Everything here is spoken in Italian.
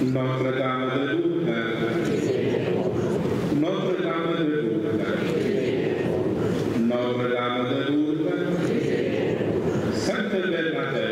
Notre-Dame de Lourdes, Notre-Dame de Lourdes, Notre-Dame de Lourdes, Sainte Bernadette,